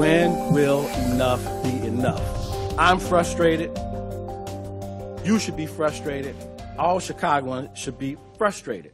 When will enough be enough? I'm frustrated. You should be frustrated. All Chicagoans should be frustrated.